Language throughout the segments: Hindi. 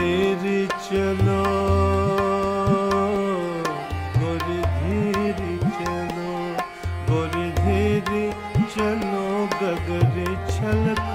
धीर चलो बड़ी धीरे चलो बड़ी धीरे चलो गगर छलक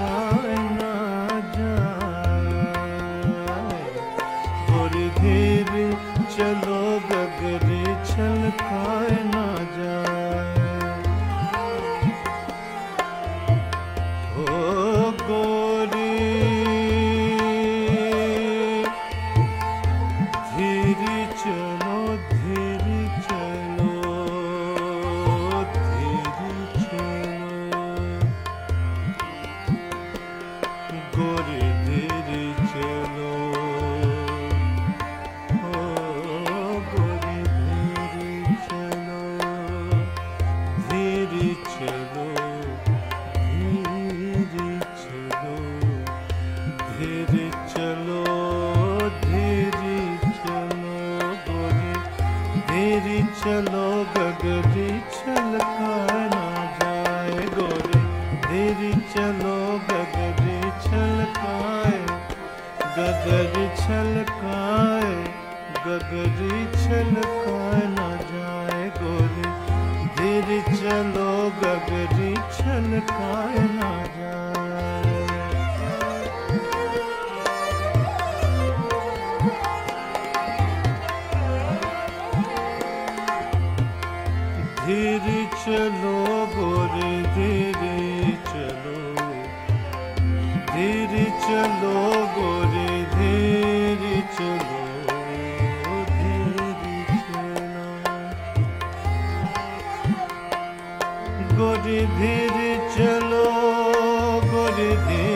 छलकाए, गगरी छलकाए न जाए गोरे। धीरे चलो, गगरी छलकाए न जाए। धीरे चलो, गोरे, धीरे चलो। धीरे चलो, गोरे। গরি ধীরে চলো গরি ধীরে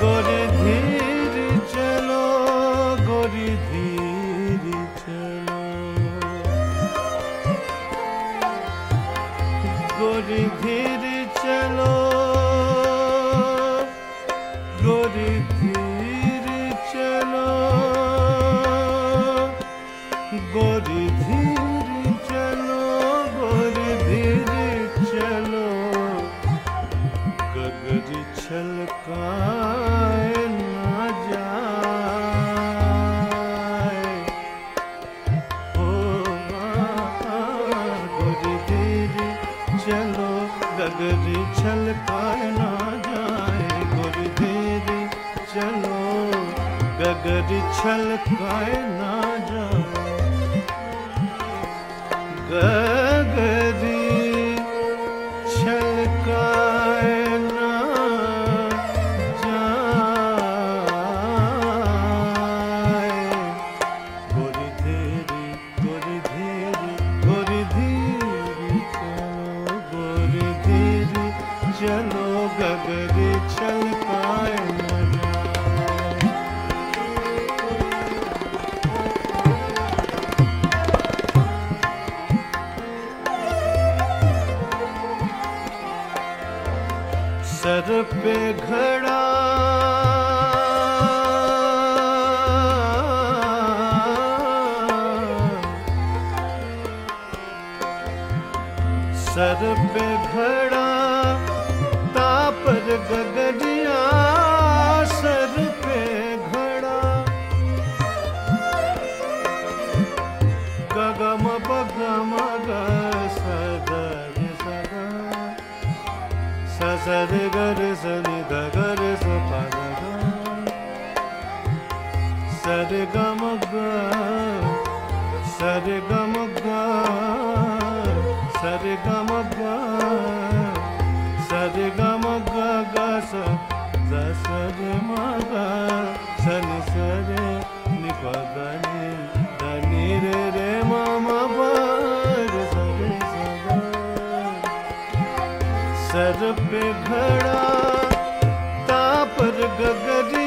good. मगर छलकाए ना जाए गुरुदेव चलो गगर छलकाए ना जाए। गर घड़ा तापर गगरिया सर पे घड़ा। गगम बगम ग सदर सदा ससर गर सनि गर स पद सर गम सर गम सर गम सर गम ग ग स ज सर म ग सरे प घड़ा तापर गगरिया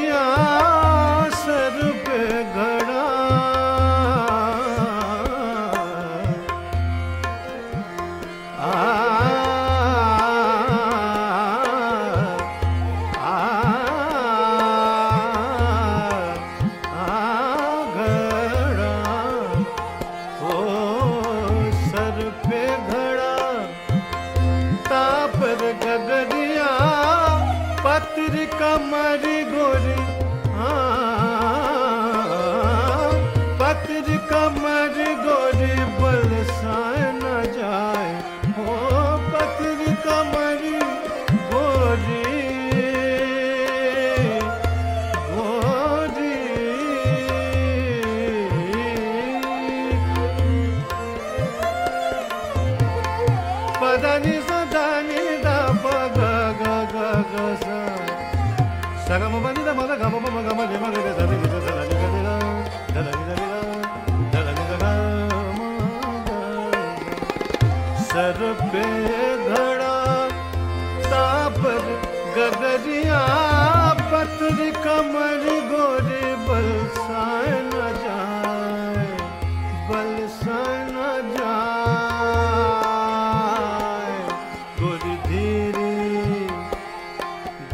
Sagamo bani da mala gamo bama gama de mala de da de da de da de da de da de da de da de da de da सर पे घड़ा तापर, गगरिया पत्र कमर गोरे बलसाए न जाए बलसाए न जाए। गुर धीरे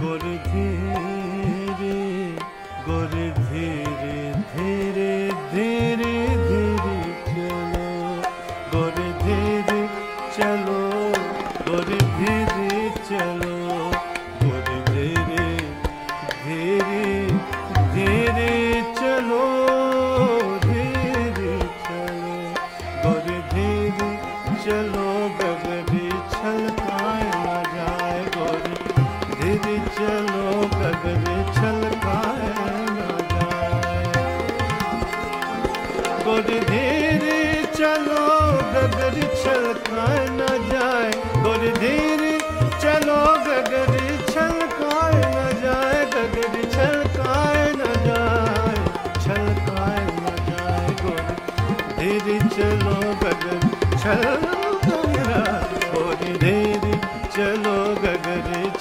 गुर धीरे गुर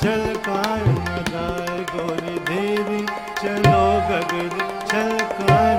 छलकार नगार गौरी देवी चलो गगन छलकार